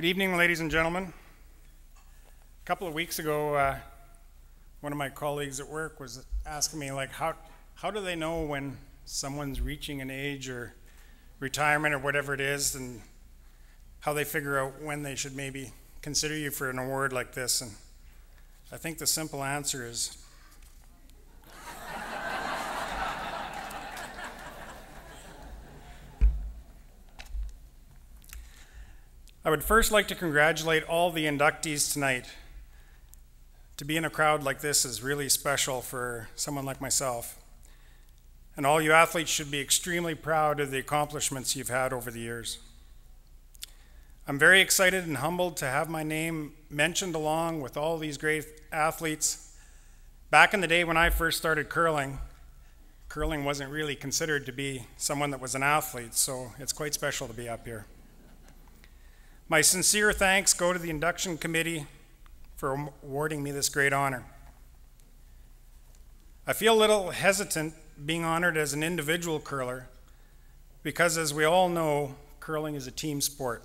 Good evening, ladies and gentlemen. A couple of weeks ago, uh, one of my colleagues at work was asking me, like, how, how do they know when someone's reaching an age or retirement or whatever it is, and how they figure out when they should maybe consider you for an award like this? And I think the simple answer is I would first like to congratulate all the inductees tonight. To be in a crowd like this is really special for someone like myself. And all you athletes should be extremely proud of the accomplishments you've had over the years. I'm very excited and humbled to have my name mentioned along with all these great athletes. Back in the day when I first started curling, curling wasn't really considered to be someone that was an athlete, so it's quite special to be up here. My sincere thanks go to the induction committee for awarding me this great honor. I feel a little hesitant being honored as an individual curler because, as we all know, curling is a team sport.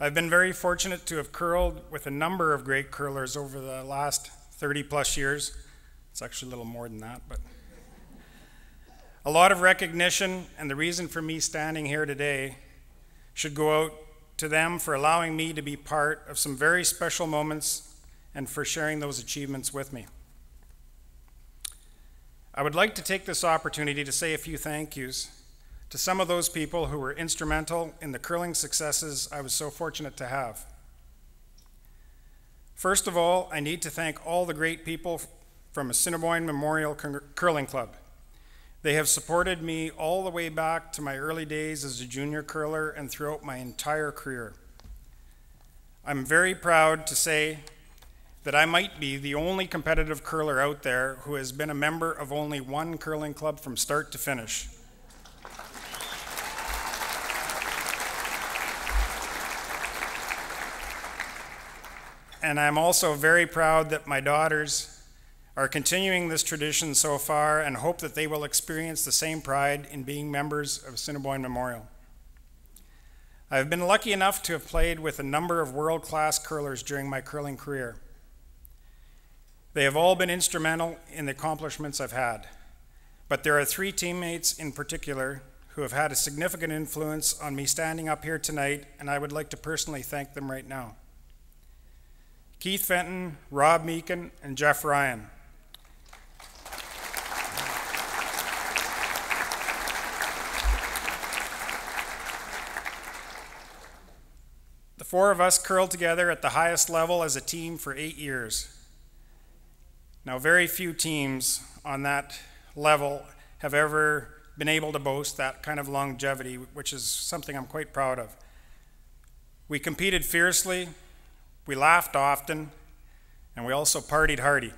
I've been very fortunate to have curled with a number of great curlers over the last 30 plus years. It's actually a little more than that, but a lot of recognition, and the reason for me standing here today should go out to them for allowing me to be part of some very special moments and for sharing those achievements with me. I would like to take this opportunity to say a few thank yous to some of those people who were instrumental in the curling successes I was so fortunate to have. First of all, I need to thank all the great people from Assiniboine Memorial Curling Club. They have supported me all the way back to my early days as a junior curler and throughout my entire career. I'm very proud to say that I might be the only competitive curler out there who has been a member of only one curling club from start to finish. And I'm also very proud that my daughters are continuing this tradition so far and hope that they will experience the same pride in being members of Assiniboine Memorial. I have been lucky enough to have played with a number of world class curlers during my curling career. They have all been instrumental in the accomplishments I've had, but there are three teammates in particular who have had a significant influence on me standing up here tonight, and I would like to personally thank them right now. Keith Fenton, Rob Meakin, and Jeff Ryan. Four of us curled together at the highest level as a team for eight years. Now, very few teams on that level have ever been able to boast that kind of longevity, which is something I'm quite proud of. We competed fiercely, we laughed often, and we also partied hardy.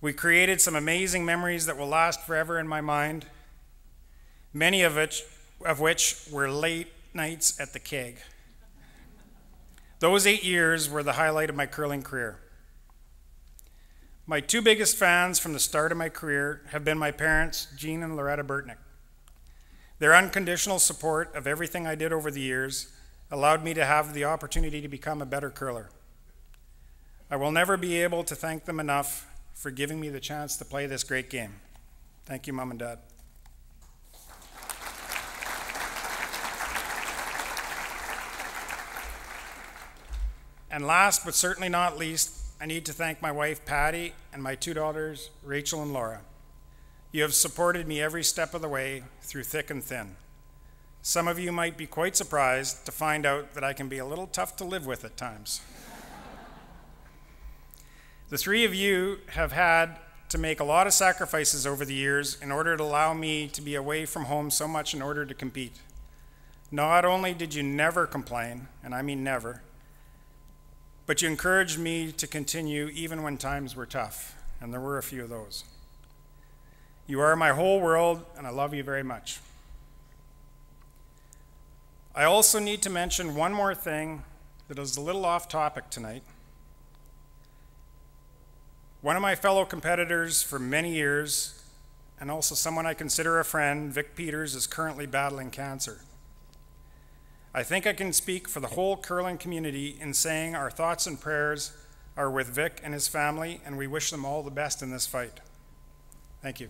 we created some amazing memories that will last forever in my mind, many of which, of which were late nights at the keg. Those eight years were the highlight of my curling career. My two biggest fans from the start of my career have been my parents, Jean and Loretta Burtnyk. Their unconditional support of everything I did over the years allowed me to have the opportunity to become a better curler. I will never be able to thank them enough for giving me the chance to play this great game. Thank you, Mom and Dad. And last but certainly not least, I need to thank my wife, Patty, and my two daughters, Rachel and Laura. You have supported me every step of the way through thick and thin. Some of you might be quite surprised to find out that I can be a little tough to live with at times. the three of you have had to make a lot of sacrifices over the years in order to allow me to be away from home so much in order to compete. Not only did you never complain, and I mean never, but you encouraged me to continue even when times were tough, and there were a few of those. You are my whole world, and I love you very much. I also need to mention one more thing that is a little off topic tonight. One of my fellow competitors for many years, and also someone I consider a friend, Vic Peters, is currently battling cancer. I think I can speak for the whole curling community in saying our thoughts and prayers are with Vic and his family, and we wish them all the best in this fight. Thank you.